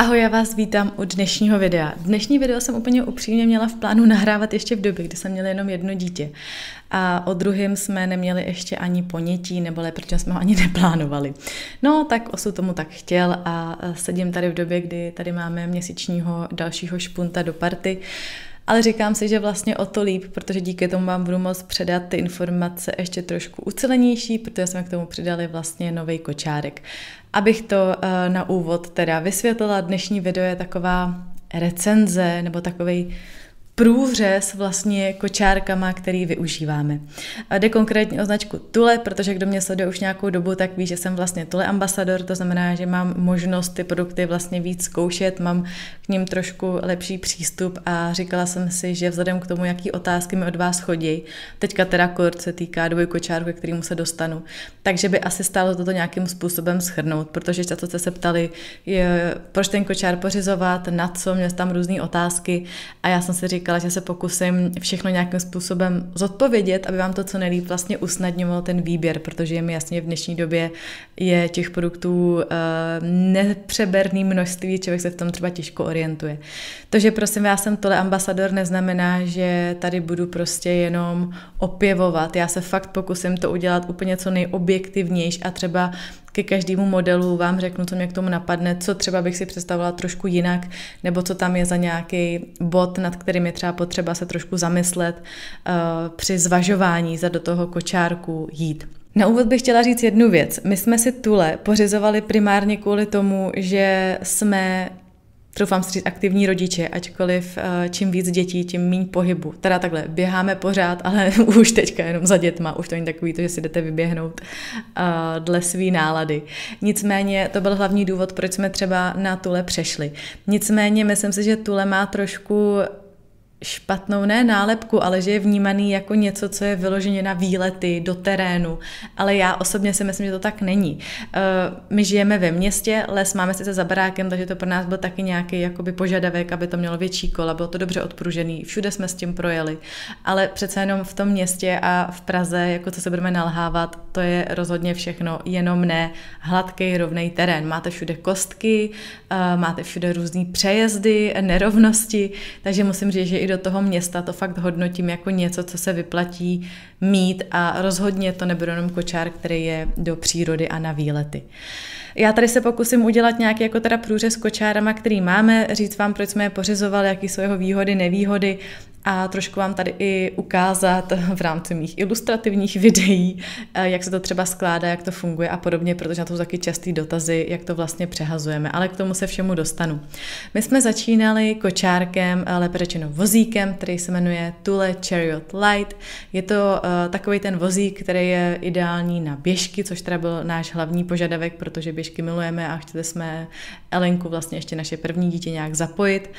Ahoj, já vás vítám u dnešního videa. Dnešní video jsem úplně upřímně měla v plánu nahrávat ještě v době, kdy jsem měla jenom jedno dítě. A o druhém jsme neměli ještě ani ponětí, nebo protože jsme ho ani neplánovali. No, tak osud tomu tak chtěl a sedím tady v době, kdy tady máme měsíčního dalšího špunta do party. Ale říkám si, že vlastně o to líp, protože díky tomu vám budu moct předat ty informace ještě trošku ucelenější, protože jsme k tomu přidali vlastně nový kočárek. Abych to uh, na úvod teda vysvětlila, dnešní video je taková recenze nebo takový průřez vlastně kočárkama, který využíváme. A jde konkrétně o značku Tule, protože kdo mě sleduje už nějakou dobu, tak ví, že jsem vlastně Tule ambasador, to znamená, že mám možnost ty produkty vlastně víc zkoušet, mám k ním trošku lepší přístup a říkala jsem si, že vzhledem k tomu, jaký otázky mi od vás chodí, teďka teda kort se týká dvojkočárku, k kterému se dostanu, takže by asi stálo toto nějakým způsobem schrnout, protože často jste se ptali, je, proč ten kočár pořizovat, na co, měl tam různé otázky a já jsem si říkala, říkala, že se pokusím všechno nějakým způsobem zodpovědět, aby vám to co nejlíp vlastně usnadňovalo ten výběr, protože je mi jasně v dnešní době je těch produktů uh, nepřeberný množství, člověk se v tom třeba těžko orientuje. To, že prosím já jsem tohle ambasador, neznamená, že tady budu prostě jenom opěvovat. Já se fakt pokusím to udělat úplně co nejobjektivnější a třeba ke každému modelu vám řeknu, co mě k tomu napadne, co třeba bych si představovala trošku jinak, nebo co tam je za nějaký bod, nad kterým je třeba potřeba se trošku zamyslet uh, při zvažování za do toho kočárku jít. Na úvod bych chtěla říct jednu věc. My jsme si Tule pořizovali primárně kvůli tomu, že jsme troufám si říct, aktivní rodiče, ačkoliv eh, čím víc dětí, tím méně pohybu. Teda takhle, běháme pořád, ale už teďka jenom za dětma, už to není takový to, že si jdete vyběhnout uh, dle svý nálady. Nicméně to byl hlavní důvod, proč jsme třeba na Tule přešli. Nicméně myslím si, že Tule má trošku špatnou ne nálepku, ale že je vnímaný jako něco, co je vyloženě na výlety do terénu. Ale já osobně si myslím, že to tak není. Eh, my žijeme ve městě, les máme sice za barákem, takže to pro nás byl taky nějaký jakoby požadavek, aby to mělo větší kola, bylo to dobře odpružený, všude jsme s tím projeli. Ale přece jenom v tom městě a v Praze, jako co se budeme nalhávat, to je rozhodně všechno, jenom ne hladký, rovný terén. Máte všude kostky, eh, máte všude různé přejezdy, nerovnosti, takže musím říct, že i do toho města to fakt hodnotím jako něco, co se vyplatí mít a rozhodně to nebude jenom kočár, který je do přírody a na výlety. Já tady se pokusím udělat nějaký jako teda průřez kočárama, který máme, říct vám, proč jsme je pořizovali, jaký jsou jeho výhody, nevýhody a trošku vám tady i ukázat v rámci mých ilustrativních videí, eh, jak se to třeba skládá, jak to funguje a podobně, protože na to jsou taky častý dotazy, jak to vlastně přehazujeme, ale k tomu se všemu dostanu. My jsme začínali kočárkem, ale řečeno vozíkem, který se jmenuje Tule Chariot Light. Je to uh, takový ten vozík, který je ideální na běžky, což teda byl náš hlavní požadavek, protože běžky milujeme a chtěli jsme Elenku, vlastně ještě naše první dítě, nějak zapojit.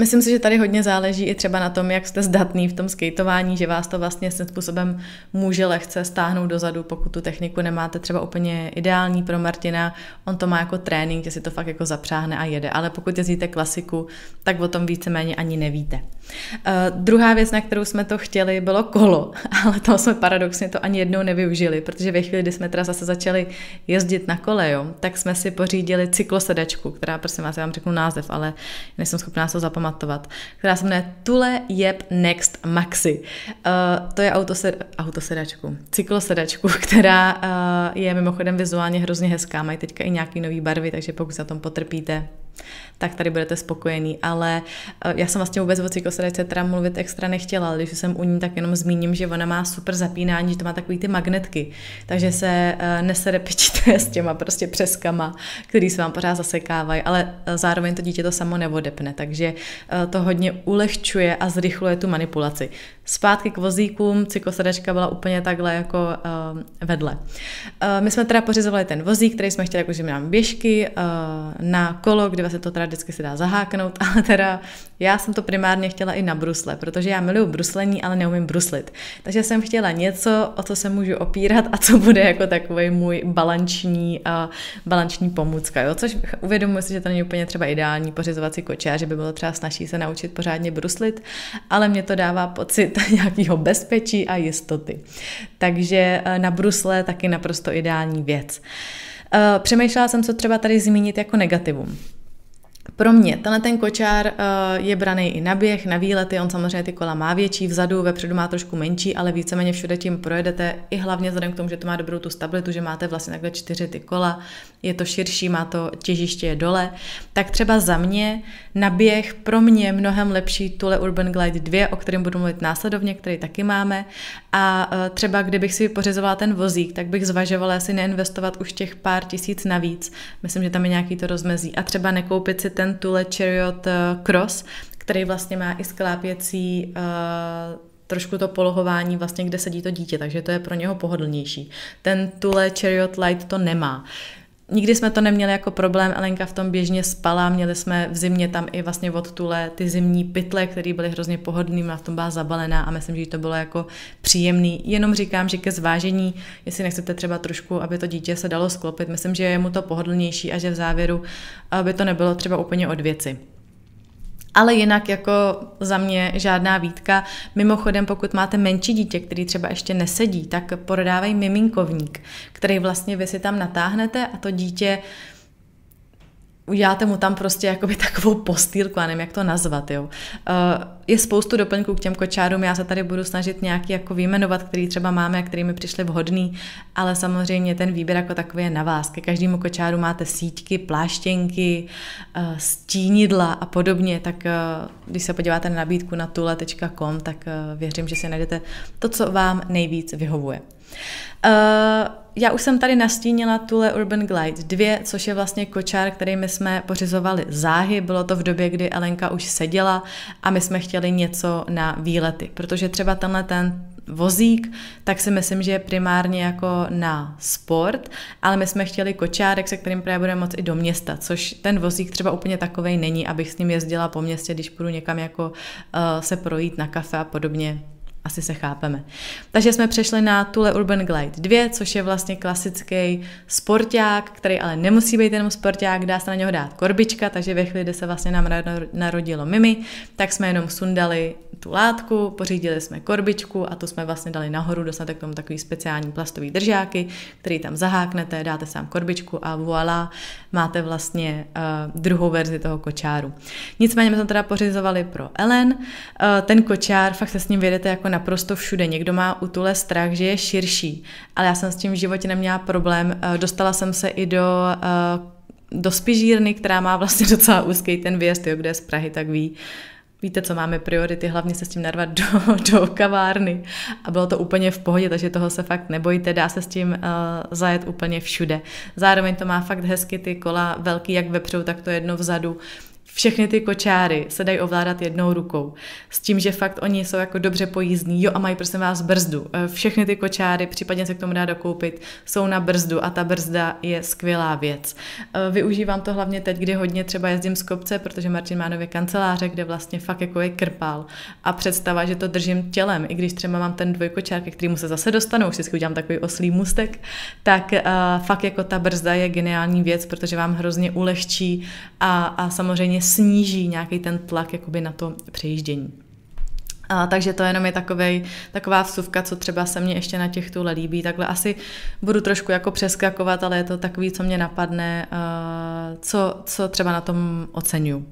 Myslím si, že tady hodně záleží i třeba na tom, jak jste zdatný v tom skateování, že vás to vlastně svým způsobem může lehce stáhnout dozadu, pokud tu techniku nemáte třeba úplně ideální pro Martina. On to má jako trénink, že si to fakt jako zapřáhne a jede, ale pokud jezdíte klasiku, tak o tom víceméně ani nevíte. Uh, druhá věc, na kterou jsme to chtěli, bylo kolo, ale to jsme paradoxně to ani jednou nevyužili, protože ve chvíli, kdy jsme teda zase začali jezdit na kole, jo, tak jsme si pořídili cyklosedačku, která, prosím vás, já vám řeknu název, ale nejsem schopná to zapamatovat, která se jmenuje Tule Jeb Next Maxi. Uh, to je autosed, autosedačku, cyklosedačku, která uh, je mimochodem vizuálně hrozně hezká, mají teďka i nějaký nový barvy, takže pokud se tom potrpíte, tak tady budete spokojený. Ale eh, já jsem vlastně vůbec o cyklosedačce teda mluvit extra nechtěla, ale když jsem u ní, tak jenom zmíním, že ona má super zapínání, že to má takový ty magnetky, takže se uh, neserepečíte s těma prostě přeskama, který se vám pořád zasekávají, ale eh, zároveň to dítě to samo nevodepne, takže to hodně ulehčuje a zrychluje tu manipulaci. Zpátky k vozíkům, cyklosedačka byla úplně takhle jako vedle. My jsme teda pořizovali ten vozík, který jsme chtěli, jako že mám běžky na kolo, kde se to teda vždycky se dá zaháknout, ale teda já jsem to primárně chtěla i na brusle, protože já miluju bruslení, ale neumím bruslit. Takže jsem chtěla něco, o co se můžu opírat a co bude jako takový můj balanční, uh, balanční pomůcka, jo? což uvědomuji si, že to není úplně třeba ideální pořizovací kočár, že by bylo třeba snažší se naučit pořádně bruslit, ale mě to dává pocit nějakého bezpečí a jistoty. Takže uh, na brusle taky naprosto ideální věc. Uh, přemýšlela jsem, co třeba tady zmínit jako negativum. Pro mě tenhle ten kočár uh, je braný i na běh, na výlety, on samozřejmě ty kola má větší, vzadu, vepředu má trošku menší, ale víceméně všude tím projedete, i hlavně vzhledem k tomu, že to má dobrou tu stabilitu, že máte vlastně takhle čtyři ty kola, je to širší, má to těžiště je dole, tak třeba za mě na běh pro mě mnohem lepší Tule Urban Glide 2, o kterém budu mluvit následovně, který taky máme. A uh, třeba kdybych si pořizovala ten vozík, tak bych zvažovala si neinvestovat už těch pár tisíc navíc. Myslím, že tam je nějaký to rozmezí. A třeba nekoupit si ten ten Tule Chariot eh, Cross, který vlastně má i sklápěcí uh, trošku to polohování vlastně, kde sedí to dítě, takže to je pro něho pohodlnější. Ten Tule Chariot Light to nemá. Nikdy jsme to neměli jako problém, Elenka v tom běžně spala, měli jsme v zimě tam i vlastně od Tule ty zimní pytle, které byly hrozně pohodlný a v tom byla zabalená a myslím, že to bylo jako příjemný. Jenom říkám, že ke zvážení, jestli nechcete třeba trošku, aby to dítě se dalo sklopit, myslím, že je mu to pohodlnější a že v závěru, aby to nebylo třeba úplně od věci. Ale jinak jako za mě žádná výtka. Mimochodem, pokud máte menší dítě, který třeba ještě nesedí, tak prodávej miminkovník, který vlastně vy si tam natáhnete a to dítě uděláte mu tam prostě jakoby takovou postýlku, já nevím, jak to nazvat, jo. Uh, je spoustu doplňků k těm kočárům, já se tady budu snažit nějaký jako vyjmenovat, který třeba máme a který mi přišly vhodný, ale samozřejmě ten výběr jako takový je na vás. Ke každému kočáru máte síťky, pláštěnky, uh, stínidla a podobně, tak uh, když se podíváte na nabídku na tule.com, tak věřím, že si najdete to, co vám nejvíc vyhovuje. Uh, já už jsem tady nastínila Tule Urban Glide 2, což je vlastně kočár, který my jsme pořizovali záhy. Bylo to v době, kdy Elenka už seděla a my jsme chtěli něco na výlety, protože třeba tenhle ten vozík, tak si myslím, že je primárně jako na sport, ale my jsme chtěli kočárek, se kterým právě budeme moct i do města, což ten vozík třeba úplně takovej není, abych s ním jezdila po městě, když půjdu někam jako uh, se projít na kafe a podobně asi se chápeme. Takže jsme přešli na Tule Urban Glide 2, což je vlastně klasický sporták, který ale nemusí být jenom sporták, dá se na něho dát korbička, takže ve chvíli, kdy se vlastně nám narodilo Mimi, tak jsme jenom sundali tu látku, pořídili jsme korbičku a tu jsme vlastně dali nahoru, dostanete k tomu takový speciální plastový držáky, který tam zaháknete, dáte sám korbičku a voilà, máte vlastně uh, druhou verzi toho kočáru. Nicméně jsme to teda pořizovali pro Ellen, uh, ten kočár, fakt se s ním vědete jako naprosto všude. Někdo má u tule strach, že je širší, ale já jsem s tím v životě neměla problém. Uh, dostala jsem se i do uh, do spižírny, která má vlastně docela úzký ten výjezd, jo, kde je z Prahy, tak ví, víte, co máme priority, hlavně se s tím narvat do, do kavárny. A bylo to úplně v pohodě, takže toho se fakt nebojte, dá se s tím uh, zajet úplně všude. Zároveň to má fakt hezky ty kola velký jak vepředu, tak to jedno vzadu všechny ty kočáry se dají ovládat jednou rukou. S tím, že fakt oni jsou jako dobře pojízdní, jo a mají prosím vás brzdu. Eh, všechny ty kočáry, případně se k tomu dá dokoupit, jsou na brzdu a ta brzda je skvělá věc. Eh, využívám to hlavně teď, kdy hodně třeba jezdím z kopce, protože Martin má nově kanceláře, kde vlastně fakt jako je krpal. A představa, že to držím tělem, i když třeba mám ten dvojkočár, ke kterému se zase dostanu, už si udělám takový oslý mustek, tak uh, fakt jako ta brzda je geniální věc, protože vám hrozně ulehčí a, a samozřejmě sníží nějaký ten tlak jakoby na to přejíždění. A, takže to jenom je takovej, taková vsuvka, co třeba se mně ještě na těch tule líbí. Takhle asi budu trošku jako přeskakovat, ale je to takový, co mě napadne, co, co třeba na tom oceňuju.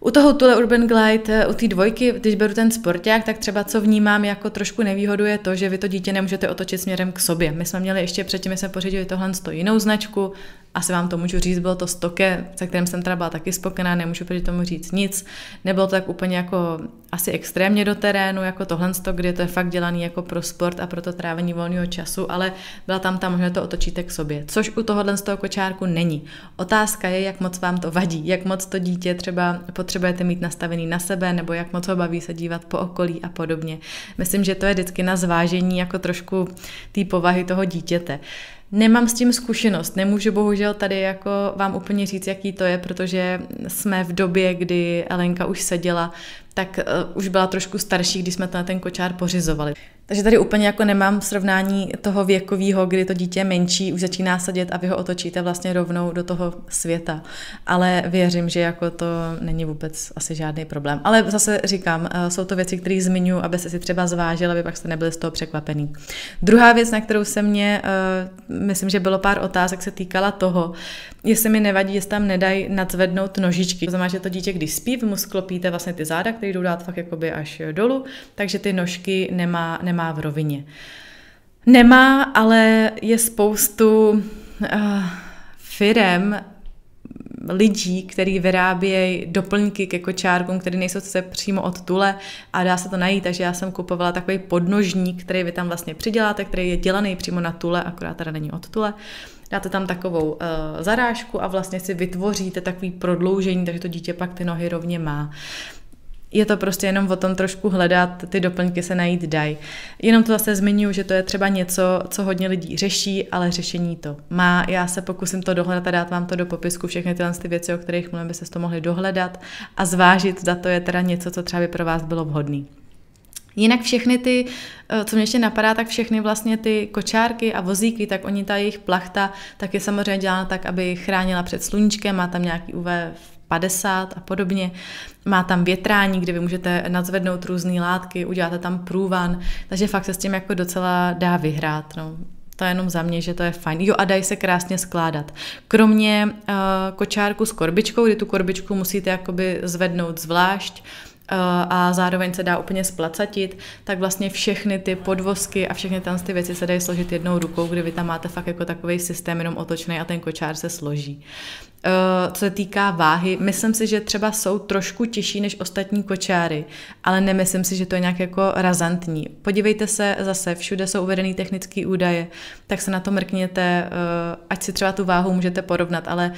U toho Tule Urban Glide, u té dvojky, když beru ten sporták, tak třeba co vnímám jako trošku nevýhodu je to, že vy to dítě nemůžete otočit směrem k sobě. My jsme měli ještě předtím, jsme pořídili tohle jinou značku, asi vám to můžu říct, bylo to stoke, se kterým jsem teda byla taky spokojená, nemůžu proti tomu říct nic. Nebylo to tak úplně jako asi extrémně do terénu, jako tohle, kde to je fakt dělaný jako pro sport a pro to trávení volného času, ale byla tam ta možnost to otočíte k sobě, což u tohohle z toho kočárku není. Otázka je, jak moc vám to vadí, jak moc to dítě třeba potřebujete mít nastavený na sebe, nebo jak moc ho baví se dívat po okolí a podobně. Myslím, že to je vždycky na zvážení jako trošku té povahy toho dítěte. Nemám s tím zkušenost, nemůžu bohužel tady jako vám úplně říct, jaký to je, protože jsme v době, kdy Elenka už seděla, tak uh, už byla trošku starší, když jsme ten kočár pořizovali. Takže tady úplně jako nemám srovnání toho věkového, kdy to dítě menší už začíná sedět a vy ho otočíte vlastně rovnou do toho světa. Ale věřím, že jako to není vůbec asi žádný problém. Ale zase říkám, eh, jsou to věci, které zmiňuji, aby se si třeba zvážili, aby pak jste nebyli z toho překvapený. Druhá věc, na kterou se mě, uh, myslím, že bylo pár otázek, se týkala toho, jestli mi nevadí, jestli tam nedají nadzvednout nožičky. To znamená, že to dítě, když spí, vy mu sklopíte vlastně ty záda, které jdou dát fakt jakoby až dolů, takže ty nožky nemá, nemá v rovině. Nemá, ale je spoustu uh, firem, lidí, který vyrábějí doplňky ke kočárkům, které nejsou se přímo od tule a dá se to najít, takže já jsem kupovala takový podnožník, který vy tam vlastně přiděláte, který je dělaný přímo na tule, akorát teda není od tule dáte tam takovou uh, zarážku a vlastně si vytvoříte takový prodloužení, takže to dítě pak ty nohy rovně má. Je to prostě jenom o tom trošku hledat, ty doplňky se najít dají. Jenom to zase zmiňuji, že to je třeba něco, co hodně lidí řeší, ale řešení to má. Já se pokusím to dohledat a dát vám to do popisku, všechny tyhle ty věci, o kterých mluvím, byste to mohli dohledat a zvážit, zda to je teda něco, co třeba by pro vás bylo vhodné. Jinak všechny ty, eh, co mě ještě napadá, tak všechny vlastně ty kočárky a vozíky, tak oni ta jejich plachta, tak je samozřejmě dělána tak, aby chránila před sluníčkem, má tam nějaký UV 50 a podobně. Má tam větrání, kde vy můžete nadzvednout různé látky, uděláte tam průvan, takže fakt se s tím jako docela dá vyhrát. No. To je jenom za mě, že to je fajn. Jo a dají se krásně skládat. Kromě uh, kočárku s korbičkou, kdy tu korbičku musíte jakoby zvednout zvlášť, a zároveň se dá úplně splacatit, tak vlastně všechny ty podvozky a všechny tam ty věci se dají složit jednou rukou, kdy vy tam máte fakt jako takový systém jenom otočný a ten kočár se složí. Eh, co se týká váhy, myslím si, že třeba jsou trošku těžší než ostatní kočáry, ale nemyslím si, že to je nějak jako razantní. Podívejte se zase, všude jsou uvedený technické údaje, tak se na to mrkněte, eh, ať si třeba tu váhu můžete porovnat, ale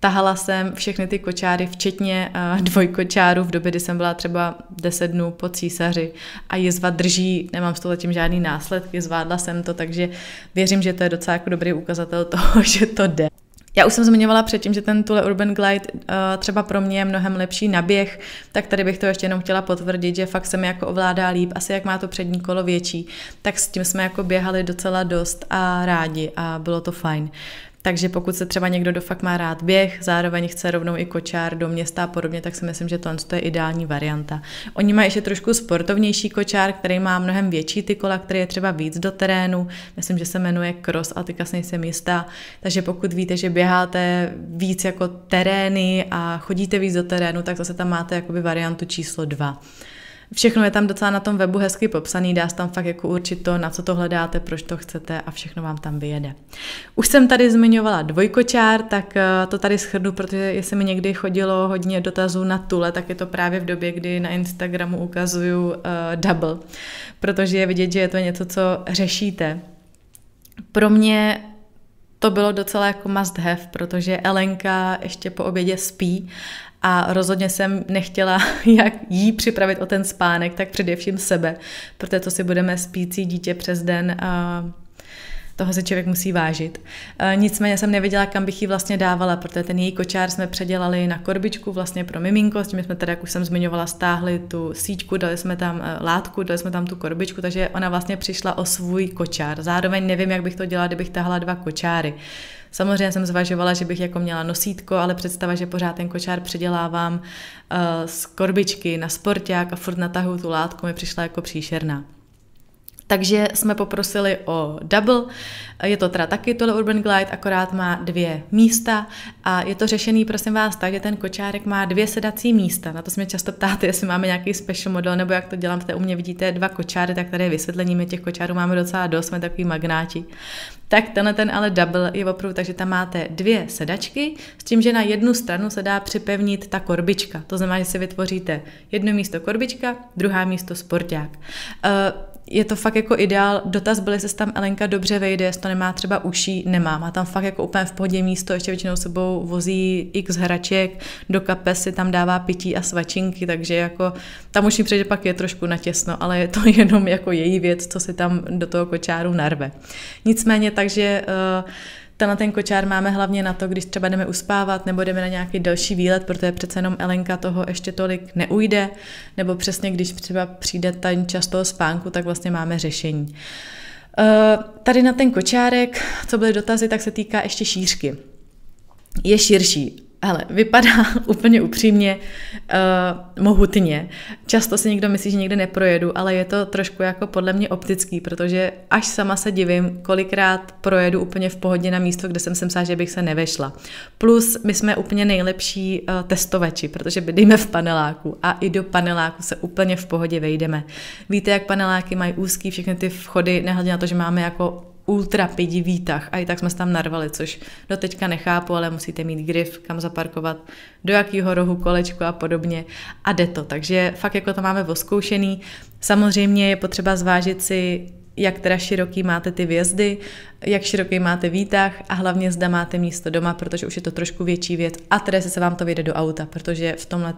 Tahala jsem všechny ty kočáry, včetně uh, dvojkočáru v době, kdy jsem byla třeba 10 dnů po císaři a jizva drží, nemám s tím žádný následky, zvládla jsem to, takže věřím, že to je docela jako dobrý ukazatel toho, že to jde. Já už jsem zmiňovala předtím, že ten Tule Urban Glide uh, třeba pro mě je mnohem lepší na běh, tak tady bych to ještě jenom chtěla potvrdit, že fakt se mi jako ovládá líp, asi jak má to přední kolo větší, tak s tím jsme jako běhali docela dost a rádi a bylo to fajn. Takže pokud se třeba někdo do fakt má rád běh, zároveň chce rovnou i kočár do města a podobně, tak si myslím, že tohle je ideální varianta. Oni mají ještě trošku sportovnější kočár, který má mnohem větší ty kola, který je třeba víc do terénu. Myslím, že se jmenuje Cross a teďka nejsem jistá. Takže pokud víte, že běháte víc jako terény a chodíte víc do terénu, tak zase tam máte jakoby variantu číslo 2. Všechno je tam docela na tom webu hezky popsaný, dá se tam fakt jako určit to, na co to hledáte, proč to chcete a všechno vám tam vyjede. Už jsem tady zmiňovala dvojkočár, tak eh, to tady schrnu, protože jestli mi někdy chodilo hodně dotazů na tule, tak je to právě v době, kdy na Instagramu ukazuju uh, double, protože je vidět, že je to něco, co řešíte. Pro mě to bylo docela jako must have, protože Elenka ještě po obědě spí a rozhodně jsem nechtěla jak jí připravit o ten spánek, tak především sebe, protože to si budeme spící dítě přes den a toho se člověk musí vážit. E, nicméně jsem nevěděla, kam bych ji vlastně dávala, protože ten její kočár jsme předělali na korbičku vlastně pro miminko, s tím jsme teda, jak už jsem zmiňovala, stáhli tu síťku, dali jsme tam e, látku, dali jsme tam tu korbičku, takže ona vlastně přišla o svůj kočár. Zároveň nevím, jak bych to dělala, kdybych tahala dva kočáry. Samozřejmě jsem zvažovala, že bych jako měla nosítko, ale představa, že pořád ten kočár předělávám uh, z korbičky na sporták a furt natahu tu látku mi přišla jako příšerná. Takže jsme poprosili o double, je to teda taky tohle Urban Glide, akorát má dvě místa a je to řešený, prosím vás, tak, že ten kočárek má dvě sedací místa. Na to se mě často ptáte, jestli máme nějaký special model, nebo jak to dělám, u mě vidíte dva kočáry, tak tady je vysvětlení, my těch kočárů máme docela dost, jsme takový magnáti. Tak tenhle ten ale double je opravdu, takže tam máte dvě sedačky, s tím, že na jednu stranu se dá připevnit ta korbička. To znamená, že si vytvoříte jedno místo korbička, druhá místo sporták. Je to fakt jako ideál. Dotaz byl, jestli se tam Elenka dobře vejde, jestli to nemá třeba uší, nemá. Má tam fakt jako úplně v pohodě místo, ještě většinou sebou vozí x hraček, do kapes si tam dává pití a svačinky, takže jako tam už mi přijde, pak je trošku natěsno, ale je to jenom jako její věc, co si tam do toho kočáru narve. Nicméně, takže uh, Tenhle ten kočár máme hlavně na to, když třeba jdeme uspávat nebo jdeme na nějaký další výlet, protože přece jenom Elenka toho ještě tolik neujde, nebo přesně když třeba přijde ten čas toho spánku, tak vlastně máme řešení. Uh, tady na ten kočárek, co byly dotazy, tak se týká ještě šířky. Je širší. Ale vypadá úplně upřímně uh, mohutně. Často si někdo myslí, že někde neprojedu, ale je to trošku jako podle mě optický, protože až sama se divím, kolikrát projedu úplně v pohodě na místo, kde jsem se myslela, že bych se nevešla. Plus my jsme úplně nejlepší uh, testovači, protože bydlíme v paneláku a i do paneláku se úplně v pohodě vejdeme. Víte, jak paneláky mají úzký všechny ty vchody, nehledě na to, že máme jako ultra pidi výtah a i tak jsme se tam narvali, což do teďka nechápu, ale musíte mít grif, kam zaparkovat, do jakého rohu kolečko a podobně a jde to. Takže fakt jako to máme voskoušený. Samozřejmě je potřeba zvážit si, jak teda široký máte ty vjezdy, jak široký máte výtah a hlavně zda máte místo doma, protože už je to trošku větší věc a tedy se vám to vyjde do auta, protože v tomhle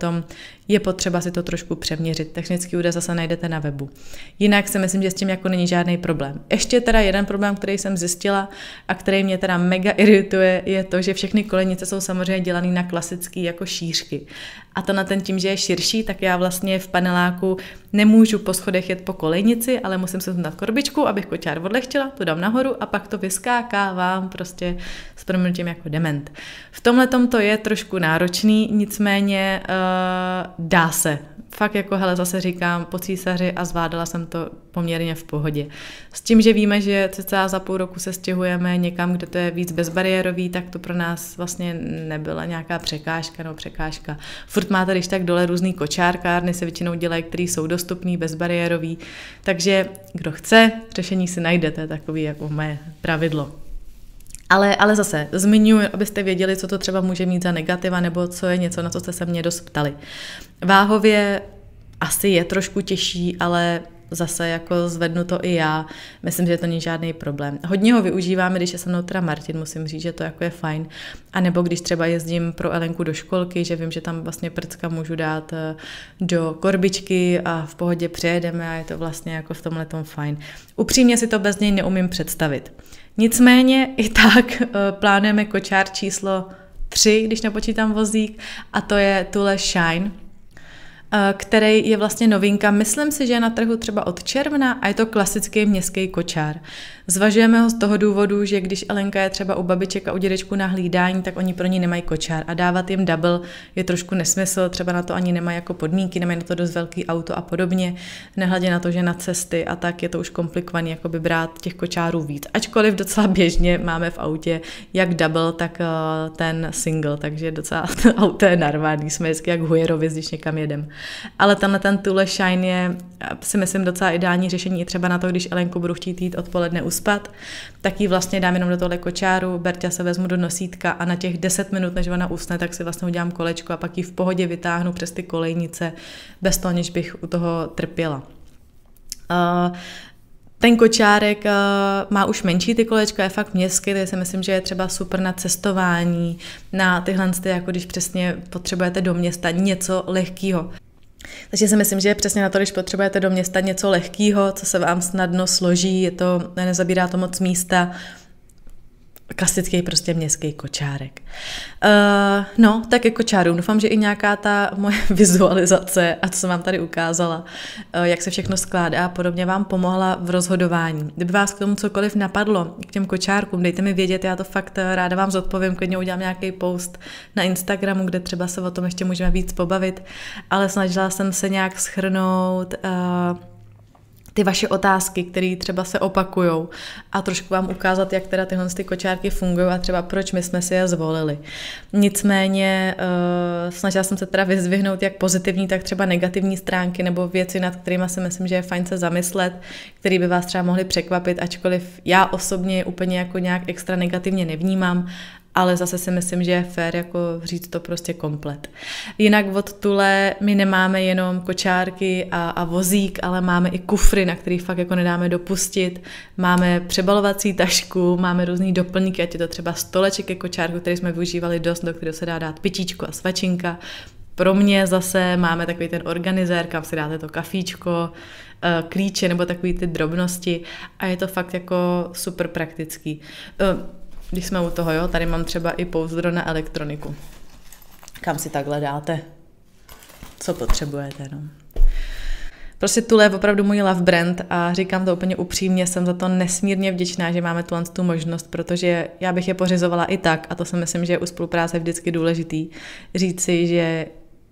je potřeba si to trošku přeměřit. Technický údaj zase najdete na webu. Jinak si myslím, že s tím jako není žádný problém. Ještě teda jeden problém, který jsem zjistila a který mě teda mega irituje, je to, že všechny kolejnice jsou samozřejmě dělané na klasický jako šířky. A to na ten tím, že je širší, tak já vlastně v paneláku nemůžu po schodech jet po kolejnici, ale musím se na korbičku, abych kočár odlechtila, to dám nahoru a pak to vyskákávám prostě s proměnutím jako dement. V tomhle to je trošku náročný, nicméně uh, dá se. Fakt jako, hele, zase říkám, po císaři a zvládala jsem to poměrně v pohodě. S tím, že víme, že cca za půl roku se stěhujeme někam, kde to je víc bezbariérový, tak to pro nás vlastně nebyla nějaká překážka nebo překážka. Furt máte když tak dole různý kočárkárny, se většinou dělají, které jsou dostupný, bezbariérový, takže kdo chce, řešení si najde, to je takový jako moje pravidlo. Ale, ale zase zmiňuji, abyste věděli, co to třeba může mít za negativa, nebo co je něco, na co jste se mě dost ptali. Váhově asi je trošku těžší, ale zase jako zvednu to i já. Myslím, že to není žádný problém. Hodně ho využíváme, když je se mnou teda Martin, musím říct, že to jako je fajn. A nebo když třeba jezdím pro Elenku do školky, že vím, že tam vlastně prcka můžu dát eh, do korbičky a v pohodě přejedeme a je to vlastně jako v tomhle tom fajn. Upřímně si to bez něj neumím představit. Nicméně i tak eh, plánujeme kočár číslo 3, když nepočítám vozík, a to je Tule Shine, který je vlastně novinka. Myslím si, že je na trhu třeba od června a je to klasický městský kočár. Zvažujeme ho z toho důvodu, že když Elenka je třeba u babiček a u dědečku na hlídání, tak oni pro ní nemají kočár a dávat jim double je trošku nesmysl, třeba na to ani nemají jako podmínky, nemají na to dost velký auto a podobně, nehledě na to, že na cesty a tak je to už komplikovaný, jako by brát těch kočárů víc. Ačkoliv docela běžně máme v autě jak double, tak uh, ten single, takže docela to auto je narvaný, jsme vždycky jak hujerovi, když někam jedem. Ale tenhle ten Tule Shine je si myslím docela ideální řešení i třeba na to, když Elenku budu chtít jít odpoledne uspat, tak ji vlastně dám jenom do tohle kočáru, Berťa se vezmu do nosítka a na těch 10 minut, než ona usne, tak si vlastně udělám kolečko a pak ji v pohodě vytáhnu přes ty kolejnice, bez toho, než bych u toho trpěla. Uh, ten kočárek uh, má už menší ty kolečka, je fakt městský, takže si myslím, že je třeba super na cestování, na tyhle, jako když přesně potřebujete do města něco lehkého. Takže si myslím, že je přesně na to, když potřebujete do města něco lehkého, co se vám snadno složí, je to, nezabírá to moc místa, klasický prostě městský kočárek. Uh, no, tak jako kočáru. Doufám, že i nějaká ta moje vizualizace a co jsem vám tady ukázala, uh, jak se všechno skládá a podobně vám pomohla v rozhodování. Kdyby vás k tomu cokoliv napadlo, k těm kočárkům, dejte mi vědět, já to fakt eh, ráda vám zodpovím, klidně udělám nějaký post na Instagramu, kde třeba se o tom ještě můžeme víc pobavit, ale snažila jsem se nějak schrnout uh, ty vaše otázky, které třeba se opakují a trošku vám ukázat, jak teda tyhle ty kočárky fungují a třeba proč my jsme si je zvolili. Nicméně uh, snažila jsem se teda vyzvihnout jak pozitivní, tak třeba negativní stránky nebo věci, nad kterými si myslím, že je fajn se zamyslet, které by vás třeba mohly překvapit, ačkoliv já osobně úplně jako nějak extra negativně nevnímám, ale zase si myslím, že je fér jako říct to prostě komplet. Jinak od Tule my nemáme jenom kočárky a, a vozík, ale máme i kufry, na který fakt jako nedáme dopustit. Máme přebalovací tašku, máme různý doplňky, ať je to třeba stoleček ke kočárku, který jsme využívali dost, do kterého se dá dát pitíčko a svačinka. Pro mě zase máme takový ten organizér, kam si dáte to kafíčko, eh, klíče nebo takové ty drobnosti a je to fakt jako super praktický. Když jsme u toho, jo, tady mám třeba i pouzdro na elektroniku. Kam si takhle dáte, co potřebujete, no. Prostě Tule je opravdu můj love brand a říkám to úplně upřímně, jsem za to nesmírně vděčná, že máme tu, tu možnost, protože já bych je pořizovala i tak a to si myslím, že je u spolupráce vždycky důležitý říci, že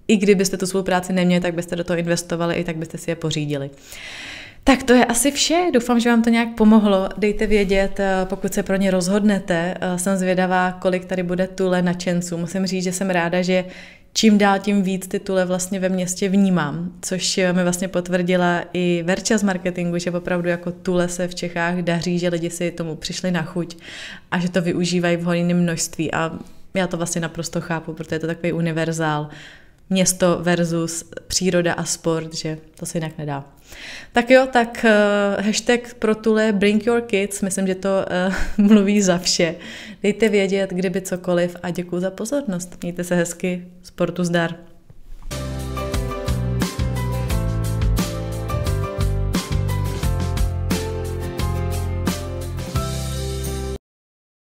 i kdybyste tu spolupráci neměli, tak byste do toho investovali, i tak byste si je pořídili. Tak to je asi vše. Doufám, že vám to nějak pomohlo. Dejte vědět, eh, pokud se pro ně rozhodnete. Eh, jsem zvědavá, kolik tady bude tule nadšenců. Musím říct, že jsem ráda, že čím dál tím víc titule vlastně ve městě vnímám, což mi vlastně potvrdila i Verča z marketingu, že opravdu jako tule se v Čechách daří, že lidi si tomu přišli na chuť a že to využívají v hojném množství a já to vlastně naprosto chápu, protože je to takový univerzál město versus příroda a sport, že to se jinak nedá. Tak jo, tak uh, hashtag pro tule Bring Your Kids, myslím, že to uh, mluví za vše. Dejte vědět, kdyby cokoliv a děkuji za pozornost. Mějte se hezky, sportu zdar.